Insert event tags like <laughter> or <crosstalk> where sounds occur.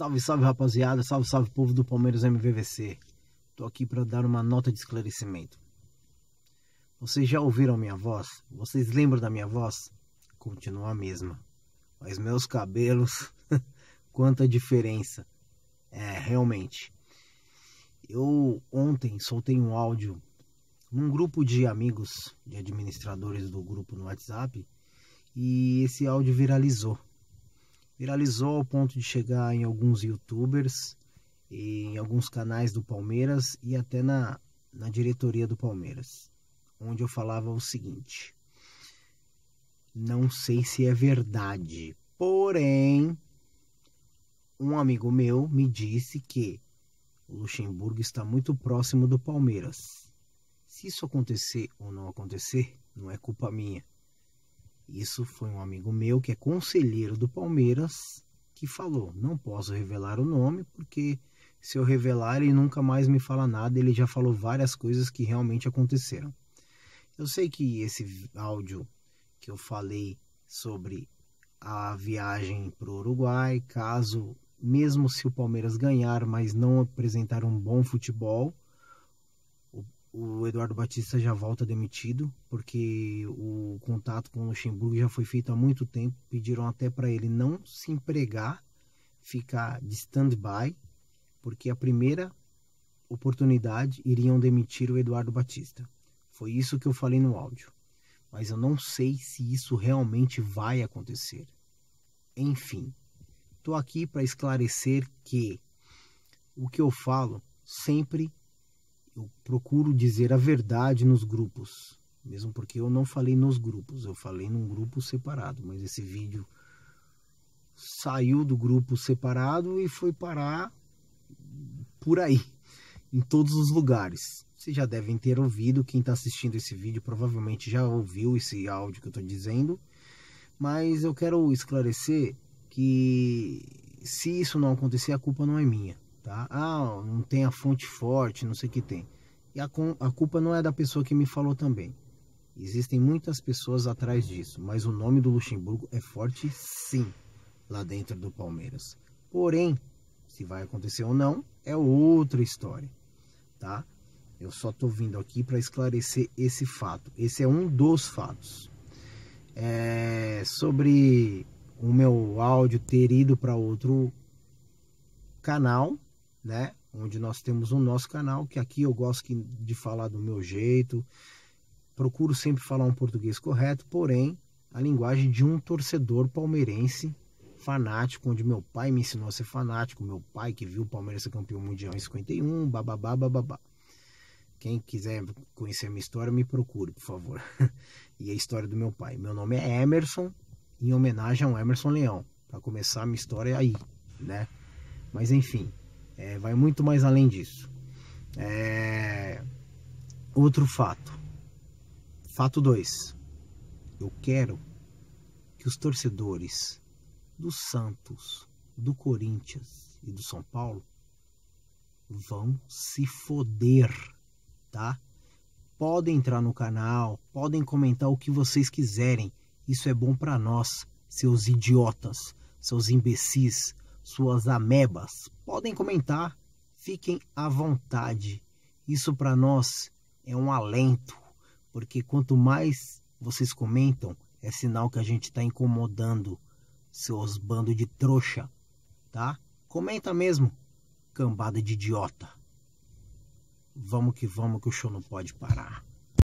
Salve, salve rapaziada, salve, salve povo do Palmeiras MVVC. Tô aqui para dar uma nota de esclarecimento. Vocês já ouviram minha voz? Vocês lembram da minha voz? Continua a mesma. Mas meus cabelos, <laughs> quanta diferença. É, realmente. Eu ontem soltei um áudio num grupo de amigos, de administradores do grupo no WhatsApp, e esse áudio viralizou viralizou ao ponto de chegar em alguns youtubers, em alguns canais do Palmeiras e até na, na diretoria do Palmeiras, onde eu falava o seguinte: não sei se é verdade, porém, um amigo meu me disse que o Luxemburgo está muito próximo do Palmeiras. Se isso acontecer ou não acontecer, não é culpa minha. Isso foi um amigo meu que é conselheiro do Palmeiras que falou: não posso revelar o nome porque se eu revelar ele nunca mais me fala nada. Ele já falou várias coisas que realmente aconteceram. Eu sei que esse áudio que eu falei sobre a viagem para o Uruguai, caso mesmo se o Palmeiras ganhar, mas não apresentar um bom futebol, o Eduardo Batista já volta demitido, porque o contato com o Luxemburgo já foi feito há muito tempo. Pediram até para ele não se empregar, ficar de stand-by, porque a primeira oportunidade iriam demitir o Eduardo Batista. Foi isso que eu falei no áudio. Mas eu não sei se isso realmente vai acontecer. Enfim, estou aqui para esclarecer que o que eu falo sempre eu procuro dizer a verdade nos grupos, mesmo porque eu não falei nos grupos, eu falei num grupo separado, mas esse vídeo saiu do grupo separado e foi parar por aí, em todos os lugares. Vocês já devem ter ouvido, quem está assistindo esse vídeo provavelmente já ouviu esse áudio que eu estou dizendo, mas eu quero esclarecer que se isso não acontecer, a culpa não é minha tá? Ah, não tem a fonte forte, não sei o que tem. E a, a culpa não é da pessoa que me falou também. Existem muitas pessoas atrás disso, mas o nome do Luxemburgo é forte sim, lá dentro do Palmeiras. Porém, se vai acontecer ou não, é outra história, tá? Eu só tô vindo aqui para esclarecer esse fato. Esse é um dos fatos. É sobre o meu áudio ter ido para outro canal, né? Onde nós temos o nosso canal, que aqui eu gosto de falar do meu jeito. Procuro sempre falar um português correto, porém, a linguagem de um torcedor palmeirense fanático, onde meu pai me ensinou a ser fanático, meu pai que viu o Palmeiras ser campeão mundial em 51, bababá, bababá. Quem quiser conhecer a minha história, me procure, por favor. <laughs> e a história do meu pai. Meu nome é Emerson, em homenagem ao Emerson Leão. Para começar a minha história aí, né? Mas enfim, é, vai muito mais além disso. É... Outro fato. Fato 2. Eu quero que os torcedores do Santos, do Corinthians e do São Paulo vão se foder, tá? Podem entrar no canal, podem comentar o que vocês quiserem. Isso é bom para nós, seus idiotas, seus imbecis, suas amebas. Podem comentar, fiquem à vontade. Isso para nós é um alento, porque quanto mais vocês comentam, é sinal que a gente está incomodando seus bandos de trouxa, tá? Comenta mesmo, cambada de idiota. Vamos que vamos que o show não pode parar.